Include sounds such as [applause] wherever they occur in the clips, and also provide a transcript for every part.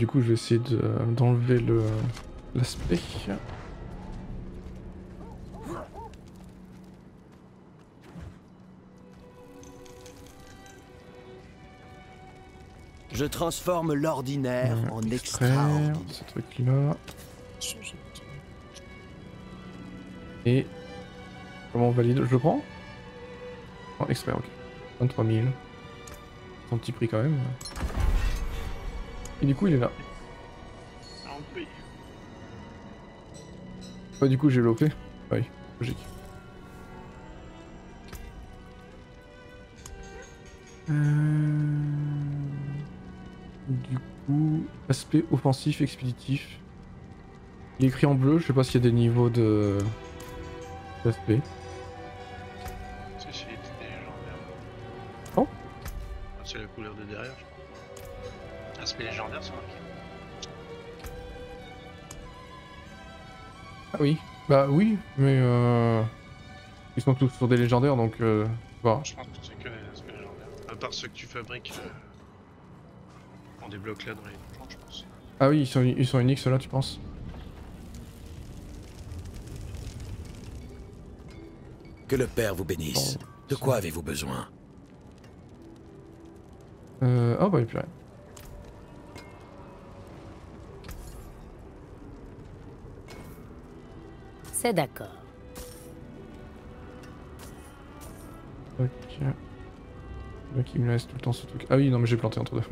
Du coup je vais essayer d'enlever le l'aspect. Je transforme l'ordinaire Euh, en extraire extraordinaire. ce truc là. Et comment on valide? Je le prends? Non, extraire, ok. 23 000. C'est un petit prix quand même. Et du coup il est là. Ah. Bah du coup j'ai l'OP. Oui, logique. Euh, Du coup, aspect offensif expéditif. Il est écrit en bleu, je sais pas s'il y a des niveaux de d'aspect. Ah oui, bah oui, mais euh... ils sont tous sur des légendaires donc euh... bah, Je pense que c'est que les aspects légendaires. À part ceux que tu fabriques euh, on débloque là dans les donjons, je pense. Ah oui, ils sont, ils sont uniques ceux-là, tu penses Que le Père vous bénisse. Oh, De quoi avez-vous besoin? Euh... Ah bah il plus rien. C'est d'accord. Ok. Là qui me laisse tout le temps ce truc. Ah oui, non mais j'ai planté entre deux.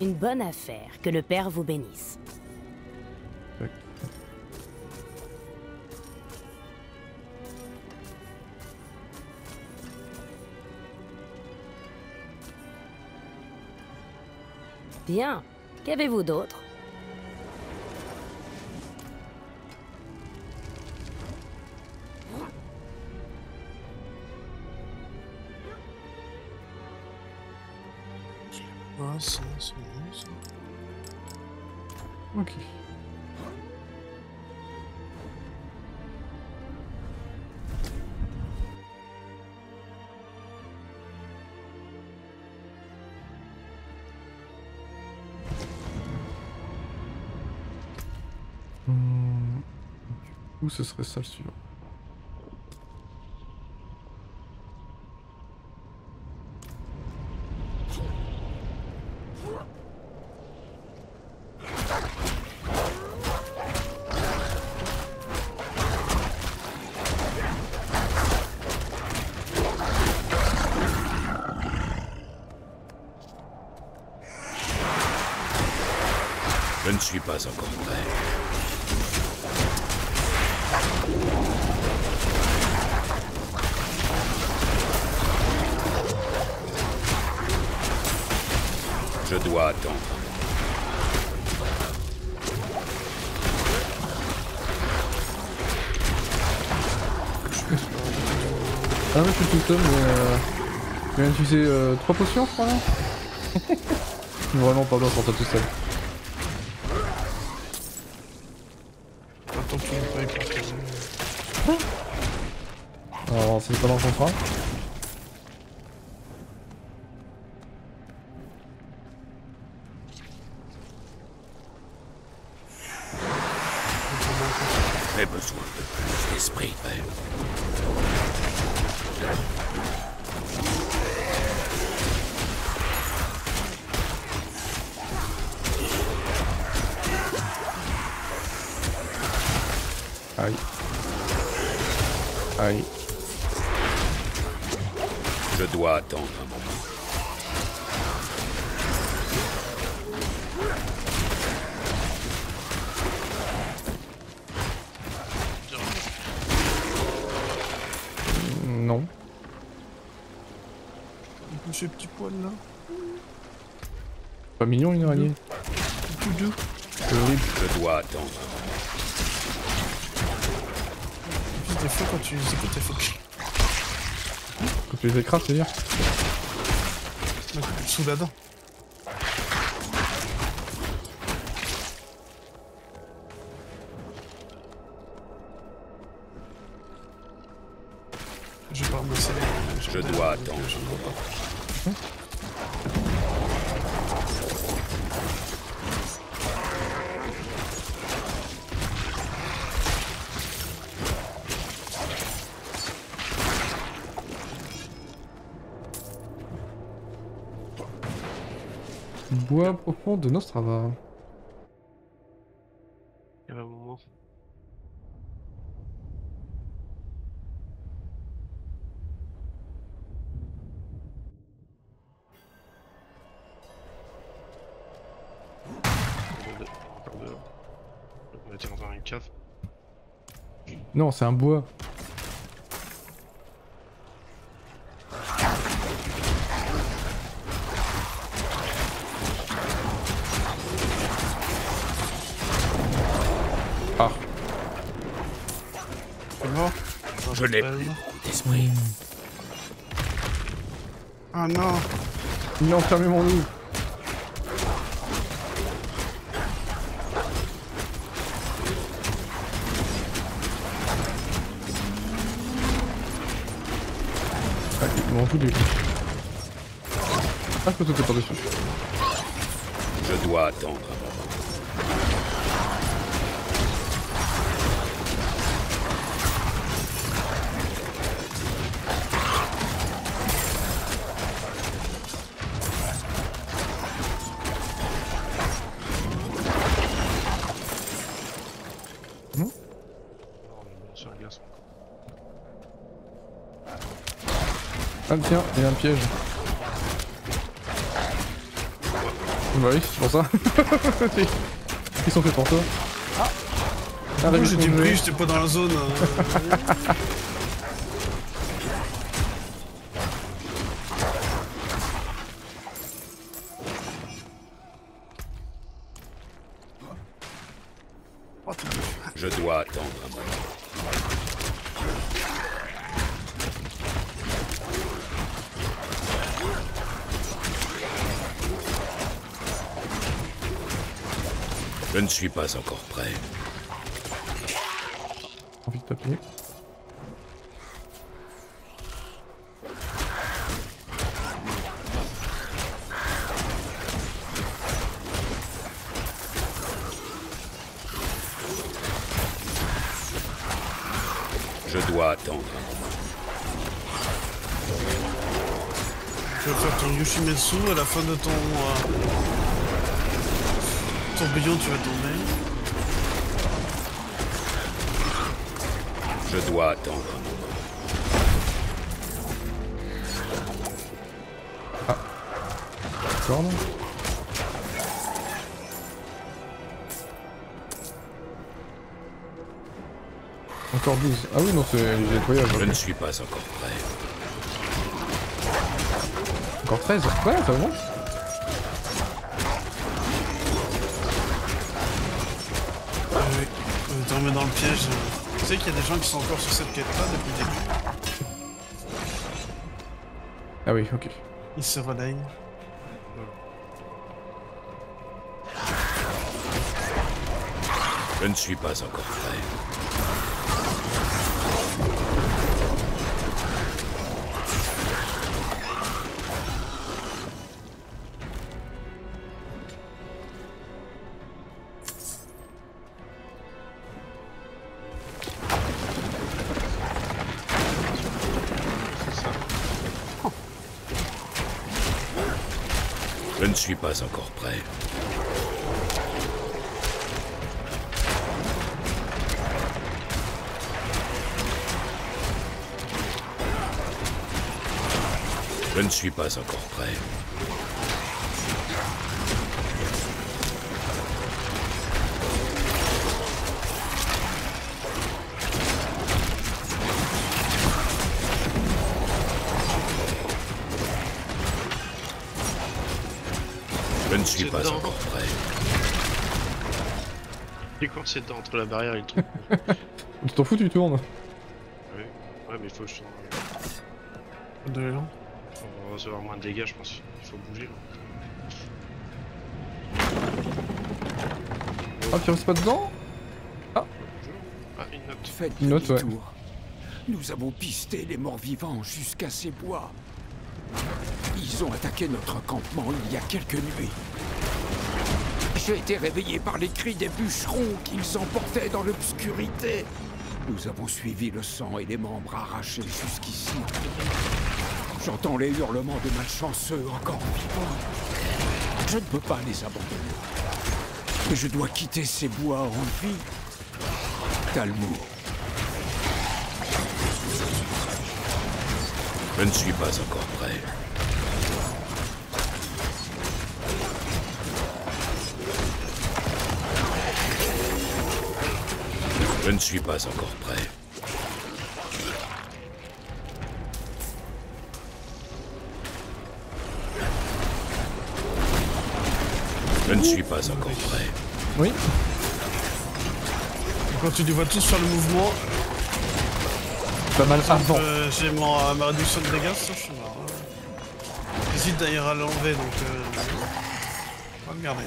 Une bonne affaire. Que le Père vous bénisse. Bien. Qu'avez-vous d'autre? Ok. Coup, ce serait ça le suivant? Je viens d'utiliser euh, 3 potions, je crois, là [laughs] Vraiment pas bien pour toi tout seul. Attends, tu c'est pas dans le contrat. Tu les écoutes, elle fait Quand tu les écrases, c'est dire sous la dent. Je vais pas ramasser les... Je dois attendre. Je ne vois pas. Bois profond de Nostrava. Il y a un moment. Encore deux- encore deux. On était dans une cave. Non, c'est un bois. Je n'ai plus beaucoup d'esprit. Ah non Il a enfermé mon loup. Ah, ils m'ont tout lui. Ah, je peux sauter par-dessus. Je dois attendre Ah, tiens, il y a un piège. Bah oui, c'est pour ça. [laughs] Ils sont faits pour toi. Ah, ton pris, jeu. j'étais pas dans la zone. euh. [laughs] suis pas encore prêt. envie de taper. Je dois attendre un moment. Tu vas faire ton Yoshimitsu à la fin de ton euh, tourbillon, tu vas tomber. Je dois attendre un moment. Corne. Encore 12. Ah oui, non, c'est les nettoyages. Je ok. ne suis pas encore prêt. Encore 13 Ouais, ça va. Tombé dans le piège. Tu sais qu'il y a des gens qui sont encore sur cette quête-là depuis le début. Ah oui, ok. Ils se relayent. Je ne suis pas encore prêt. Ne suis pas encore prêt. Je ne suis pas encore prêt. Je pas dedans. encore prêt. [laughs] Et quand c'est dedans, entre la barrière et le truc. Tu t'en fous, tu tournes. ouais. ouais, mais il faut que je tourne. De l'élan. On va recevoir moins de dégâts, je pense. Il faut bouger. là. Ah, tu restes pas dedans? Ah, une note. Faites Une note, ouais. Nous avons pisté les morts-vivants jusqu'à ces bois. Ils ont attaqué notre campement il y a quelques nuits. J'ai été réveillé par les cris des bûcherons qu'ils emportaient dans l'obscurité. Nous avons suivi le sang et les membres arrachés jusqu'ici. J'entends les hurlements de malchanceux encore vivants. Je ne peux pas les abandonner. Je dois quitter ces bois en vie. Talmour, Je ne suis pas encore prêt. Je ne suis pas encore prêt. Je ne suis pas encore prêt. Oui. Quand tu les vois tous faire le mouvement, Pas mal ardent. euh, j'ai mon, euh, ma réduction de dégâts, ça je suis mort. hein. J'hésite d'ailleurs à l'enlever donc. Euh... On va le garder.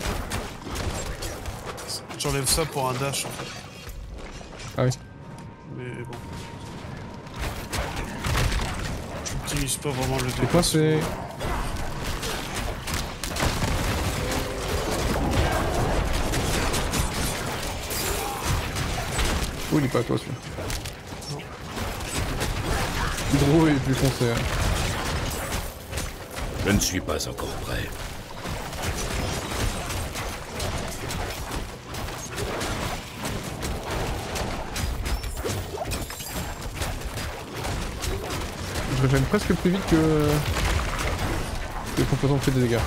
J'enlève ça pour un dash en fait. Ah oui. Mais bon. J'optimise pas vraiment le C'est quoi c'est Oh il est pas à toi celui-là. Gros et plus foncé. hein. Je ne suis pas encore prêt. Je régène presque plus vite que... que les composants fait des dégâts.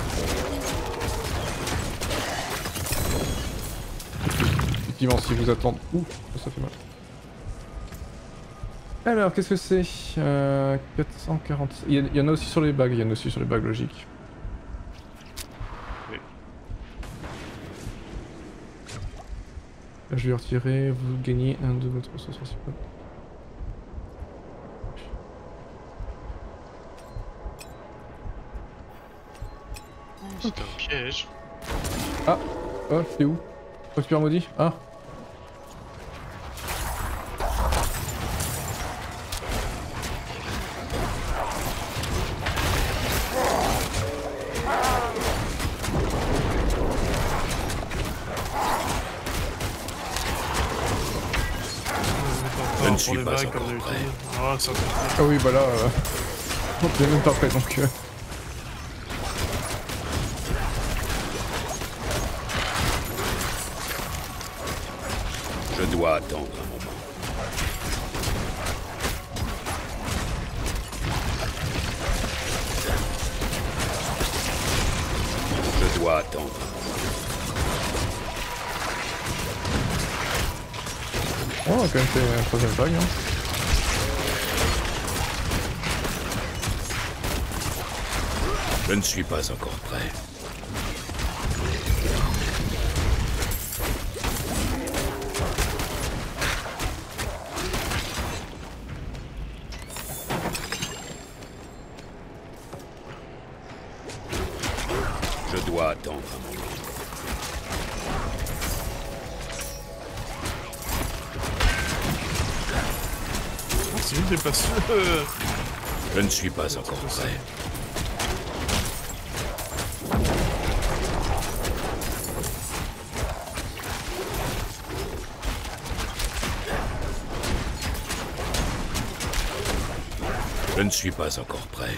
Effectivement, si vous attendez... Ouh, ça fait mal. Alors, qu'est-ce que c'est? Euh, 440... Il y, a- il y en a aussi sur les bagues, il y en a aussi sur les bagues logiques. Oui. Là, je vais retirer, vous gagnez un de votre ressource principale. C'est un piège. Oh, t'es où? Prospère maudit Ah. Je ne suis pas encore prêt. Ah, Ah oui, bah là... Euh... [laughs] On est même pas prêt donc... euh, dois attendre. Oh, on a quand même fait la troisième vague. Hein. Je ne suis pas encore prêt. Suis pas encore prêt. Je ne suis pas encore prêt.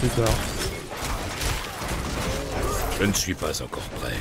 Plus tard. Je ne suis pas encore prêt.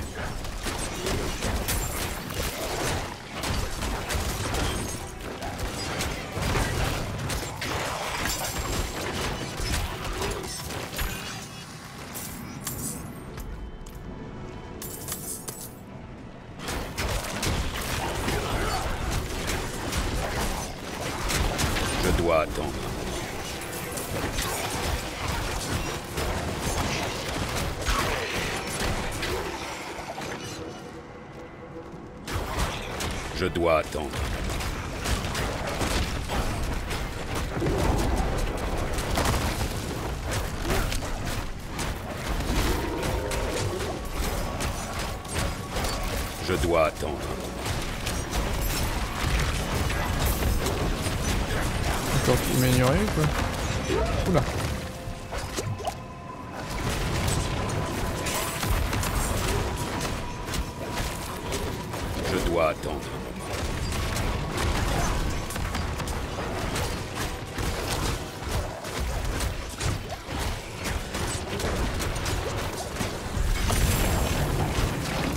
encore m'ignorer ou quoi Oula Je dois attendre.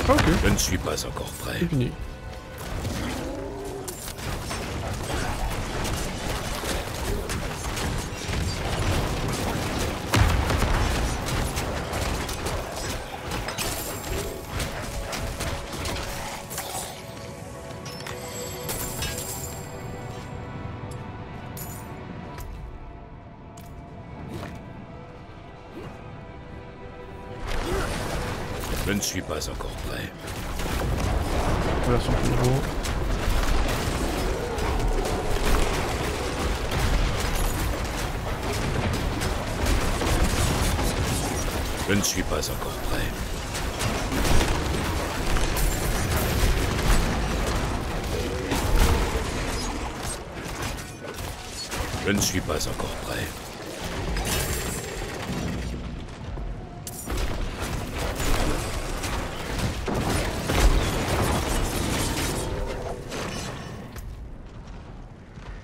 Ah, ok. Je ne suis pas encore prêt. Fini. Je ne suis pas encore prêt. Je ne suis pas encore prêt.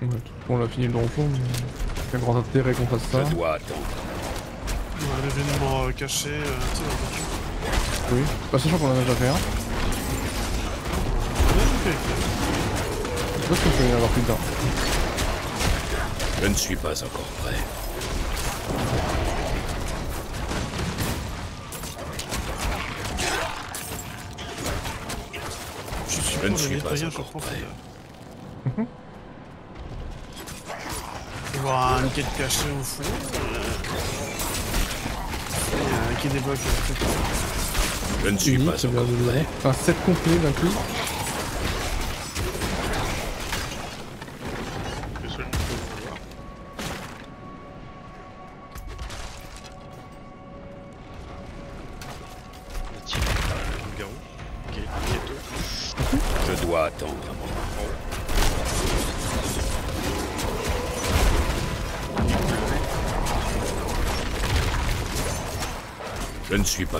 Ouais, on a fini le donjon, mais quel grand intérêt qu'on fasse ça. Je dois attendre. L'événement euh, caché, euh, tu sais, dans le. Oui, bah, sachant qu'on en a déjà fait un. Je sais pas si on peut y avoir plus tard. Je ne suis pas encore prêt. Je suis Je ne suis pas encore [laughs] va y avoir une quête cachée au fond. euh, qui débloque le truc. Je ne suis Unique, pas bien de le prêt. dire. Un set complet d'un coup.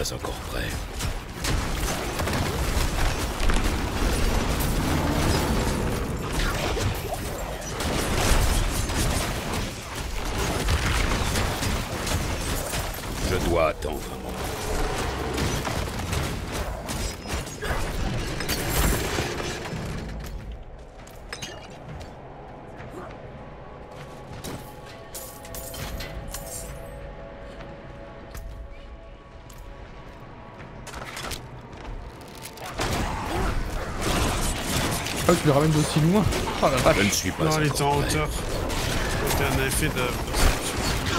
Pas encore prêt. Ah, tu les ramènes d'aussi loin. Oh la vache. Je ne suis pas Non, il était en prêt. hauteur. C'était un effet de.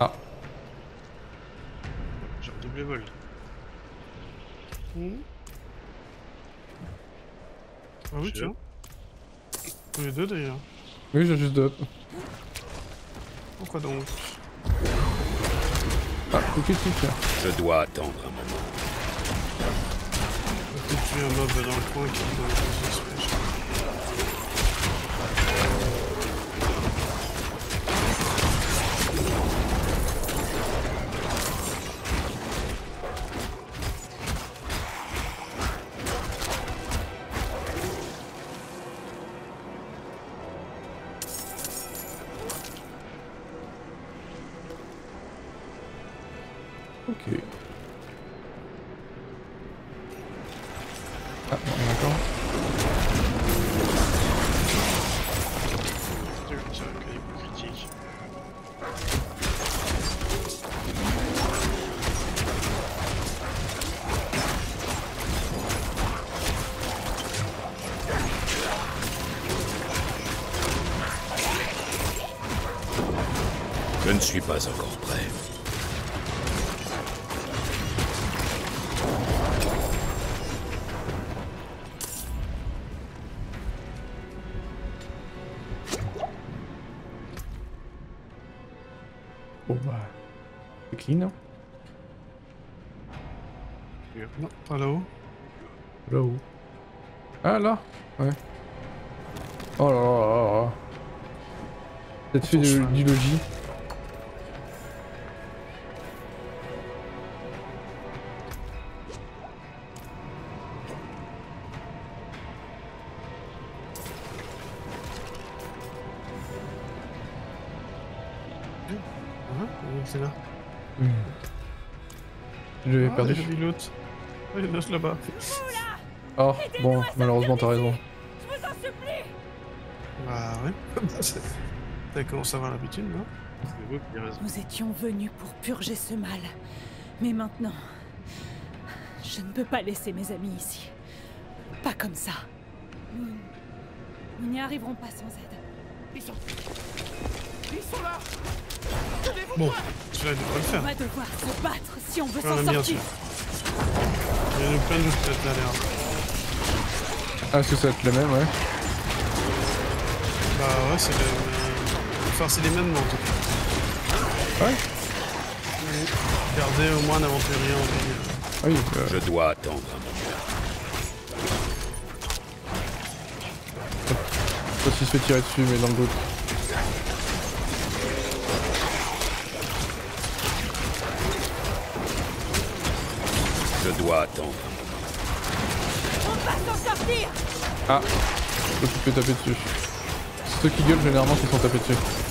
Ah, J'ai redoublé vol. Ah oui, Je- tiens. Tous les deux d'ailleurs. oui, j'ai juste de. Donc Ah, ok, c'est clair. Je dois attendre un moment. Un mob dans le coin qui est Ok. Ah, non. Je ne suis pas encore clean, Non, pas là-haut. Là-haut. Ah là Ouais. Oh là là là là. Peut-être fait de- du logis. Je l'ai Ah, perdu. j'ai vu l'autre. Il est là-bas. Oh, bon, malheureusement, t'as raison. Bah ouais. [laughs] T'as commencé à avoir l'habitude, non? C'est vous qui avez raison. Nous étions venus pour purger ce mal. Mais maintenant, je ne peux pas laisser mes amis ici. Pas comme ça. Nous, nous n'y arriverons pas sans aide. Bon, celui-là il devrait le On faire. va devoir se battre si on veut Ah, s'en bien sortir. sûr. Il y en a plein d'autres peut-être là l'air. Ah, est-ce que ça va être la même, ouais Bah ouais, c'est le. Enfin, c'est les mêmes noms en tout cas. Ouais Gardez au moins un aventurier en vie. Ah oui, euh, Je dois attendre un moment. pas s'il se fait tirer dessus, mais dans le doute. Je dois attendre. On va s'en sortir Ah Je peux taper dessus. Ceux qui gueulent, généralement, se sont tapés dessus.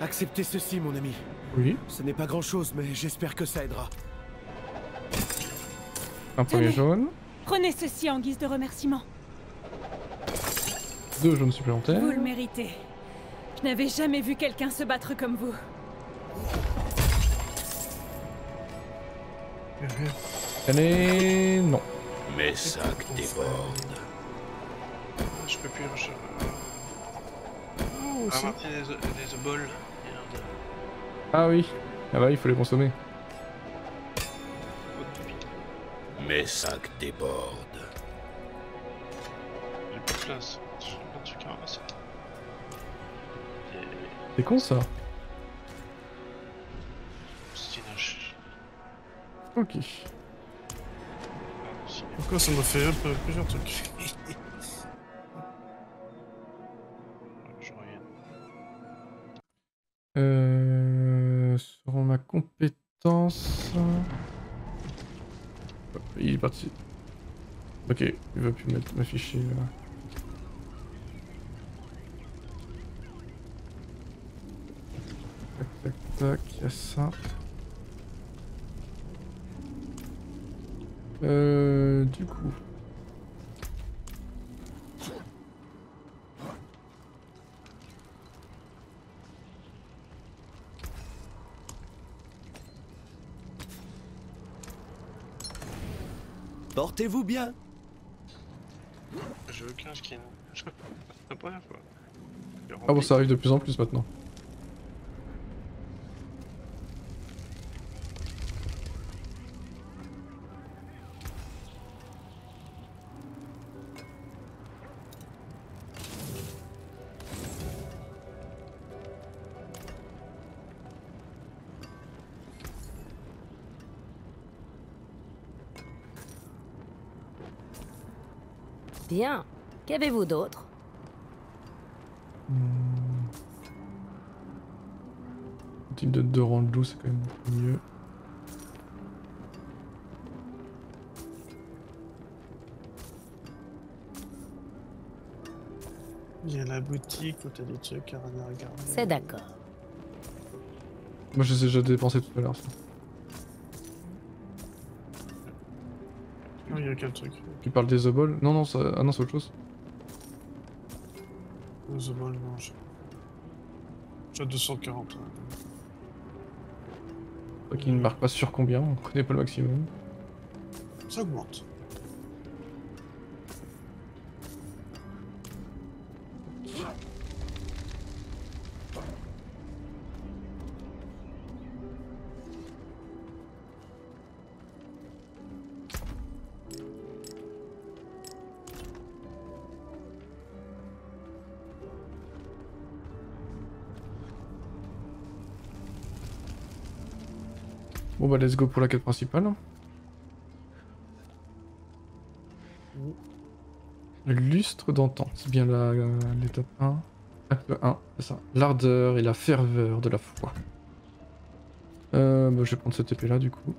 Acceptez ceci, mon ami. Oui, Ce n'est pas grand-chose, mais j'espère que ça aidera. un premier jaune, Prenez ceci en guise de remerciement. deux jaunes supplémentaires. Vous le méritez. Je n'avais jamais vu quelqu'un se battre comme vous. Allez, non. Mes sacs débordent. Je peux plus. Je... Oh, Ah, les oboles. Ah oui. Ah bah, il faut les consommer. Mes sacs débordent. J'ai plus de place. J'ai plein de trucs à ramasser. Et... C'est con ça. Ok. Ah. Pourquoi ça m'a fait hop, plusieurs trucs? Je reviens. Euh, ma compétence. Il est parti. Ok, il va plus m'afficher. là. Tac, tac, tac, il y a ça. Euh, du coup. Portez-vous bien J'ai aucun skin. [laughs] La première fois. Ah bon, ça arrive de plus en plus maintenant. Bien. Qu'avez-vous d'autre? Hmm. Type de deux rangs de loup, c'est quand même beaucoup mieux. Il y a la boutique où t'as des trucs à regarder. C'est d'accord. Moi, je les ai déjà dépensés tout à l'heure. Il y a quel truc Tu parles des oboles Non, non, ça... ah non, c'est autre chose. The Ball, non, je... J'ai 240. ouais. Toi qui ne marque pas sur combien, on connaît pas le maximum. Ça augmente. Bon bah let's go pour la quête principale. Le lustre d'antan, c'est bien l'étape 1. Acte 1, c'est ça. L'ardeur et la ferveur de la foi. Euh, bah, je vais prendre cette épée là du coup.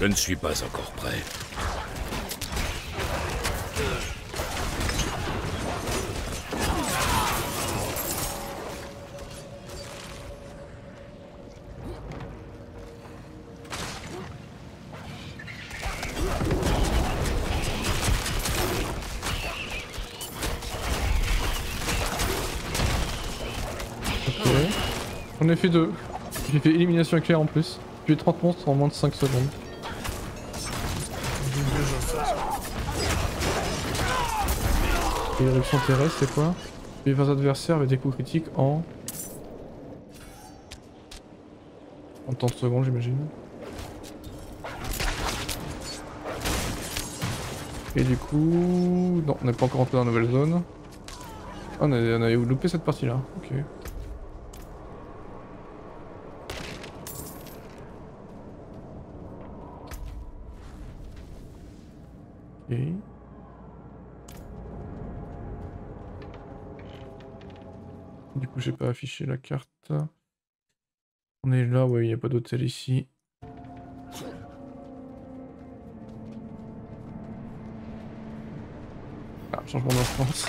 Je ne suis pas encore prêt. J'en ai fait deux. J'ai fait élimination éclair en plus. J'ai tué 30 monstres en moins de 5 secondes. Éruption terrestre, c'est quoi Les vos adversaires avec des coups critiques en... En 30 secondes, j'imagine. Et du coup... Non, on n'est pas encore entré dans la nouvelle zone. Ah, on, a, on loupé cette partie-là. Ok. J'ai pas affiché la carte. On est là, ouais, il n'y a pas d'hôtel ici. Ah, changement d'instance.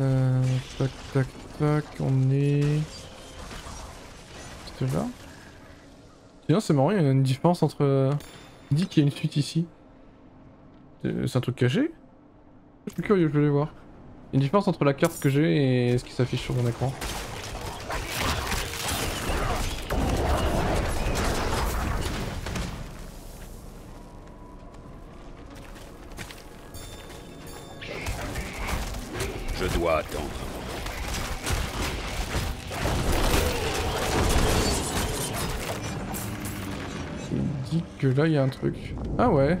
Euh, tac, tac, tac, on est... C'était là Sinon, c'est marrant, il y a une différence entre... euh, Il dit qu'il y a une suite ici. C'est un truc caché? Je suis curieux, je vais aller voir. Il y a une différence entre la carte que j'ai et ce qui s'affiche sur mon écran. Je dois attendre. Il dit que là, il y a un truc. Ah ouais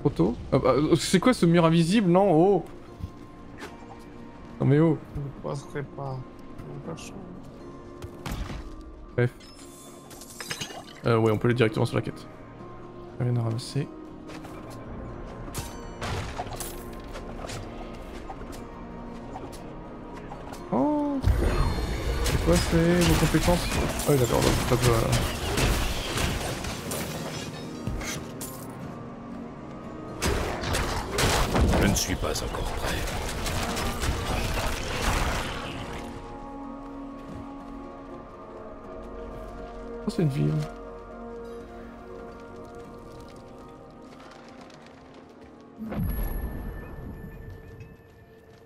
Trop tôt Ah bah, C'est quoi ce mur invisible Non, oh Non mais oh Je ne passerai pas. Bref. Euh, ouais, on peut aller directement sur la quête. Rien à ramasser. Oh C'est quoi c'est vos compétences? Ah oui d'accord, donc pas de... ne suis pas encore prêt. Oh c'est une ville.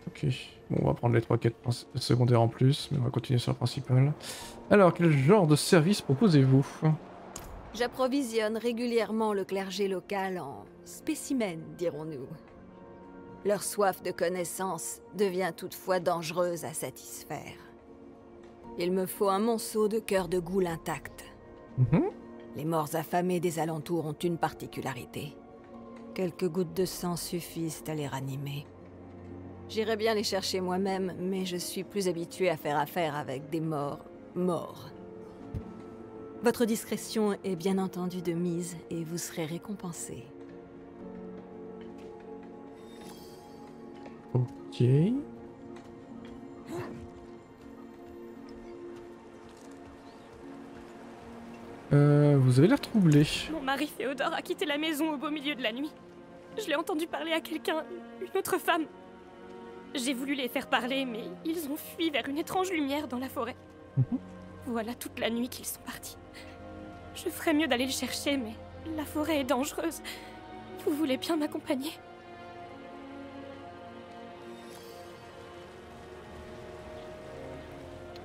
Ok, bon on va prendre les trois quêtes secondaires en plus, mais on va continuer sur la principale. Alors, quel genre de service proposez-vous? J'approvisionne régulièrement le clergé local en spécimens, dirons-nous. Leur soif de connaissance devient toutefois dangereuse à satisfaire. Il me faut un monceau de cœur de goule intact. Mhm. Les morts affamés des alentours ont une particularité. Quelques gouttes de sang suffisent à les ranimer. J'irais bien les chercher moi-même, mais je suis plus habitué à faire affaire avec des morts morts. Votre discrétion est bien entendu de mise et vous serez récompensé. Ok. Euh, vous avez l'air troublé. Mon mari Féodore a quitté la maison au beau milieu de la nuit. Je l'ai entendu parler à quelqu'un, une autre femme. J'ai voulu les faire parler, mais ils ont fui vers une étrange lumière dans la forêt. Mhm. Voilà toute la nuit qu'ils sont partis. Je ferais mieux d'aller le chercher, mais la forêt est dangereuse. Vous voulez bien m'accompagner?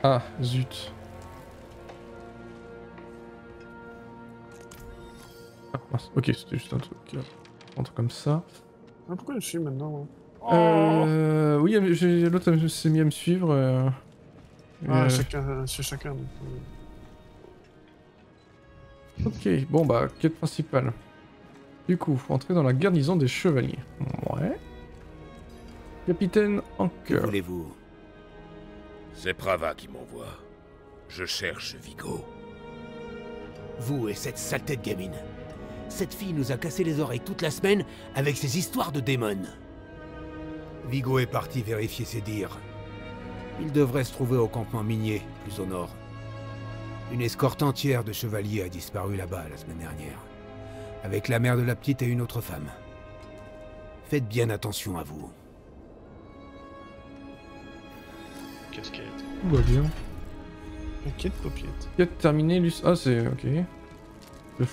Ah, zut. Ah, mince. Ok, c'était juste un truc. euh, Un truc comme ça. Ah, pourquoi je suis maintenant Euh, oui, euh, j'ai- l'autre euh, s'est mis à me suivre. euh, Ah, euh, chacun, c'est chacun. donc, euh, Ok, bon bah, quête principale. Du coup, entrer dans la garnison des chevaliers. Ouais. Capitaine Que Anker. voulez-vous? C'est Prava qui m'envoie. Je cherche Vigo. Vous et cette saleté de gamine. Cette fille nous a cassé les oreilles toute la semaine avec ses histoires de démons. Vigo est parti vérifier ses dires. Il devrait se trouver au campement minier, plus au nord. Une escorte entière de chevaliers a disparu là-bas la semaine dernière. Avec la mère de la petite et une autre femme. Faites bien attention à vous. Casquette. Tout va bien. Paquet de paupiètes. Quête terminée, Luc... Ah, c'est... ok. Le